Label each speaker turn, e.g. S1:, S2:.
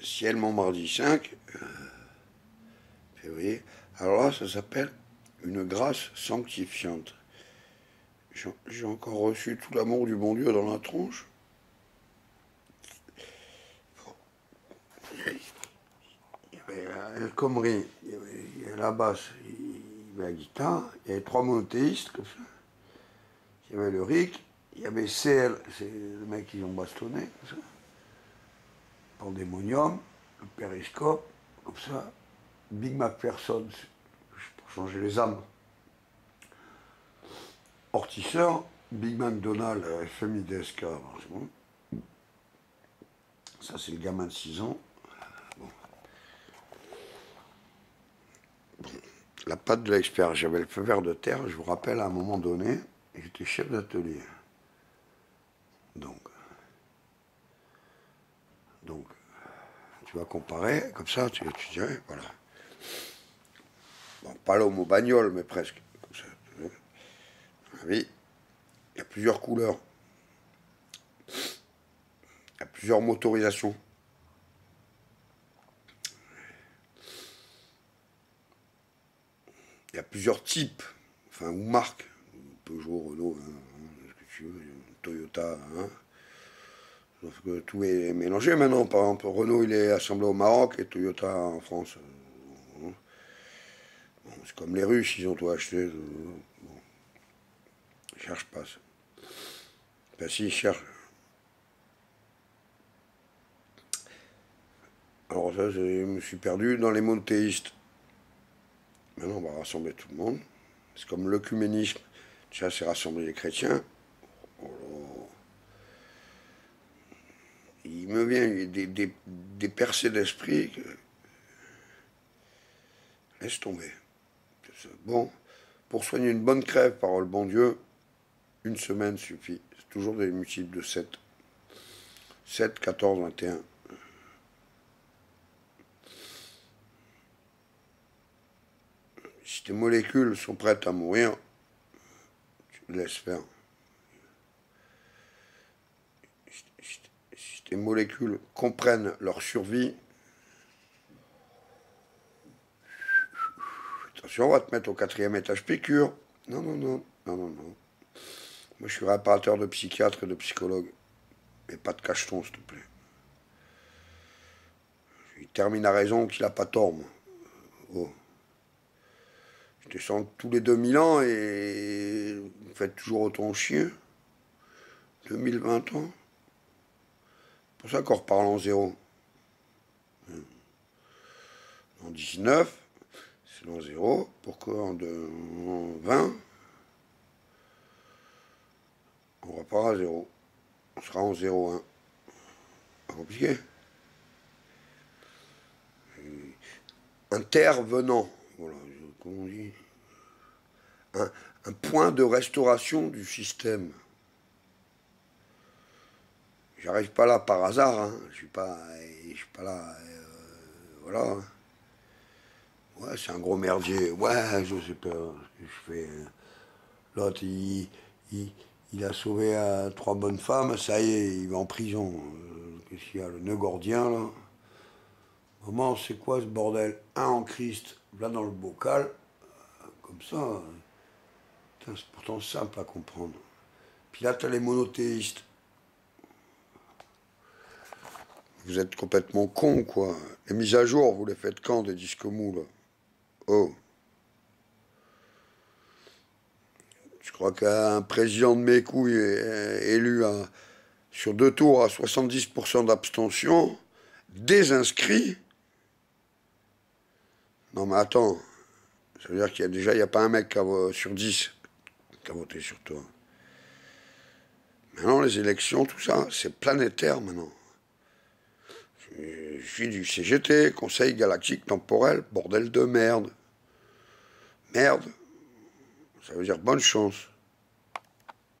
S1: ciel mardi 5 euh, février. Alors là, ça s'appelle une grâce sanctifiante. J'ai encore reçu tout l'amour du bon Dieu dans la tronche. Il y avait la commerie, il y avait la basse, il y avait la guitare, il y avait trois monothéistes comme ça. Il y avait le RIC, il y avait CL, c'est le mec qui ont bastonné, comme ça. Pandémonium, le périscope, comme ça. Big Macpherson, pour changer les âmes. Ortisseur, Big McDonald, FMI DSK. Ça, c'est le gamin de 6 ans. La patte de l'expert, j'avais le feu vert de terre, je vous rappelle, à un moment donné, j'étais chef d'atelier. Donc, donc, tu vas comparer, comme ça, tu, tu dirais, voilà. Bon, pas l'homme au bagnole, mais presque. Comme il y a plusieurs couleurs. Il y a plusieurs motorisations. Il y a plusieurs types, enfin, ou marques. Peugeot, Renault, hein, hein, ce que tu veux, Toyota, hein. Sauf que tout est mélangé maintenant. Par exemple, Renault, il est assemblé au Maroc et Toyota en France. Bon, c'est comme les Russes, ils ont tout acheté. Bon. Ils cherchent pas ça. Ben si, ils cherchent. Alors ça, je me suis perdu dans les monothéistes. Maintenant, on va rassembler tout le monde. C'est comme l'œcuménisme. Déjà, c'est rassembler les chrétiens. Il me vient des, des, percées d'esprit que... Laisse tomber. Bon, pour soigner une bonne crève, parole bon Dieu, une semaine suffit. C'est toujours des multiples de 7. 7, 14, 21. Si tes molécules sont prêtes à mourir, tu laisses faire. Tes molécules comprennent leur survie, attention, on va te mettre au quatrième étage piqûre. Non, non, non, non, non, non. Moi, je suis réparateur de psychiatre et de psychologue. Mais pas de cacheton, s'il te plaît. Il termine à raison qu'il n'a pas tort, moi. Oh. Je descends tous les 2000 ans et vous faites toujours autant chien. 2020 ans. Pour ça qu'on reparle en zéro. En 19, c'est dans zéro. Pourquoi en, en 20 on repart à zéro. On sera en 0,1. Pas compliqué. Intervenant, voilà, comment on dit un, point de restauration du système. J'arrive pas là par hasard, hein. je suis pas, suis pas là, euh, voilà. Ouais, c'est un gros merdier. Ouais, je sais pas ce que je fais. L'autre, il, a sauvé à trois bonnes femmes, ça y est, il va en prison. Euh, qu'est-ce qu'il y a, le nœud gordien, là? Maman, c'est quoi ce bordel? Un en Christ, là dans le bocal, euh, comme ça. C'est pourtant simple à comprendre. Puis là, t'as les monothéistes. Vous êtes complètement cons, quoi. Les mises à jour, vous les faites quand, des disques mous, là? Oh Je crois qu'un président de mes couilles est élu sur deux tours à 70% d'abstention, désinscrit. Non mais attends, ça veut dire qu'il y a déjà, il n'y a pas un mec sur 10 qui a voté sur toi. Maintenant, les élections, tout ça, c'est planétaire maintenant. Je suis du CGT, Conseil Galactique Temporel, bordel de merde. Merde. Ça veut dire bonne chance.